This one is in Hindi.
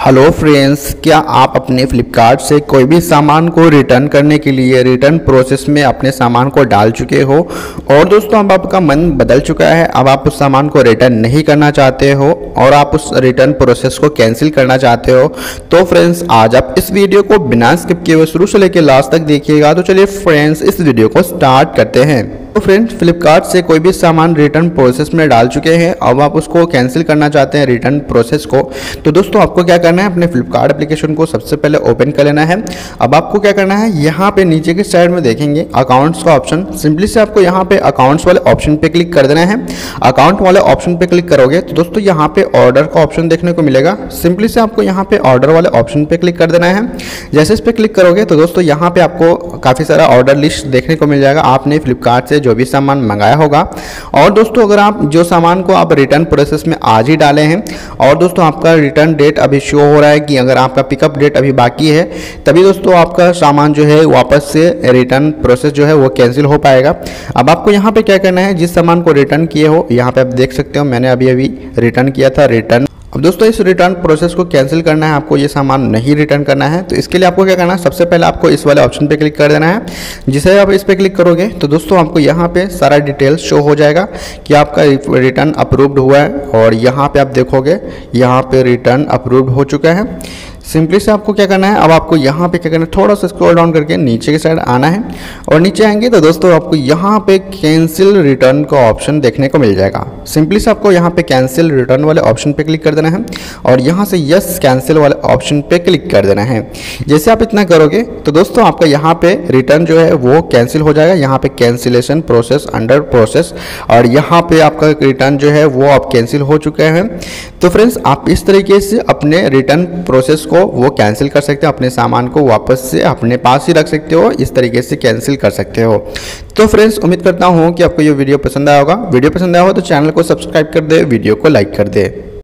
हेलो फ्रेंड्स क्या आप अपने फ्लिपकार्ट से कोई भी सामान को रिटर्न करने के लिए रिटर्न प्रोसेस में अपने सामान को डाल चुके हो? और दोस्तों, अब आपका मन बदल चुका है, अब आप उस सामान को रिटर्न नहीं करना चाहते हो, और आप उस रिटर्न प्रोसेस को कैंसिल करना चाहते हो तो फ्रेंड्स आज आप इस वीडियो को बिना स्किप किए हुए शुरू से लेकर लास्ट तक देखिएगा। तो चलिए फ्रेंड्स इस वीडियो को स्टार्ट करते हैं। तो फ्रेंड्स फ्लिपकार्ट से कोई भी सामान रिटर्न प्रोसेस में डाल चुके हैं, अब आप उसको कैंसिल करना चाहते हैं रिटर्न प्रोसेस को तो दोस्तों आपको क्या करना है? अपने फ्लिपकार्ट एप्लीकेशन को सबसे पहले ओपन कर लेना है। अब आपको क्या करना है? यहाँ पे नीचे के साइड में देखेंगे अकाउंट्स का ऑप्शन सिंपली से आपको यहाँ पे अकाउंट्स वाले ऑप्शन पे क्लिक कर देना है। अकाउंट वाले ऑप्शन पे क्लिक करोगे तो दोस्तों यहाँ पे ऑर्डर का ऑप्शन देखने को मिलेगा। सिंपली से आपको यहाँ पे ऑर्डर वाले ऑप्शन पे क्लिक कर देना है। जैसे इस पर क्लिक करोगे तो दोस्तों यहाँ पे आपको काफ़ी सारा ऑर्डर लिस्ट देखने को मिल जाएगा। आपने फ्लिपकार्ट से जो भी सामान मंगाया होगा। और दोस्तों, अगर आप जो सामान को आप रिटर्न प्रोसेस में आज ही डाले हैं, और दोस्तों, आपका रिटर्न डेट अभी शो हो रहा है कि अगर आपका पिकअप डेट अभी बाकी है, तभी दोस्तों आपका सामान जो है वापस से रिटर्न प्रोसेस जो है वो कैंसिल हो पाएगा। अब आपको यहाँ पर क्या करना है, जिस सामान को रिटर्न किए हो, यहाँ पर आप देख सकते हो, मैंने अभी अभी रिटर्न किया था रिटर्न अब दोस्तों, इस रिटर्न प्रोसेस को कैंसिल करना है, आपको ये सामान नहीं रिटर्न करना है तो इसके लिए आपको क्या करना है? सबसे पहले आपको इस वाले ऑप्शन पे क्लिक कर देना है। जिसे आप इस पर क्लिक करोगे तो दोस्तों, आपको यहाँ पे सारा डिटेल्स शो हो जाएगा कि आपका रिटर्न अप्रूव्ड हुआ है, और यहाँ पे आप देखोगे, यहाँ पर रिटर्न अप्रूव्ड हो चुका है। सिंपली से आपको क्या करना है, अब आपको यहाँ पे क्या करना है, थोड़ा सा स्क्रॉल डाउन करके नीचे के साइड आना है और नीचे आएँगे तो दोस्तों आपको यहाँ पे कैंसिल रिटर्न का ऑप्शन देखने को मिल जाएगा। सिंपली से आपको यहाँ पे कैंसिल रिटर्न वाले ऑप्शन पे क्लिक कर देना है और यहाँ से यस कैंसिल वाले ऑप्शन पे क्लिक कर देना है। जैसे आप इतना करोगे तो दोस्तों आपका यहाँ पे रिटर्न जो है वो कैंसिल हो जाएगा। यहाँ पे कैंसिलेशन प्रोसेस अंडर प्रोसेस और यहाँ पे आपका रिटर्न जो है वो आप कैंसिल हो चुके हैं। तो फ्रेंड्स आप इस तरीके से अपने रिटर्न प्रोसेस को वो कैंसिल कर सकते हो, अपने सामान को वापस से अपने पास ही रख सकते हो, इस तरीके से कैंसिल कर सकते हो। तो फ्रेंड्स उम्मीद करता हूँ कि आपको ये वीडियो पसंद आया होगा। वीडियो पसंद आया हो तो चैनल को सब्सक्राइब कर दे वीडियो को लाइक कर दे।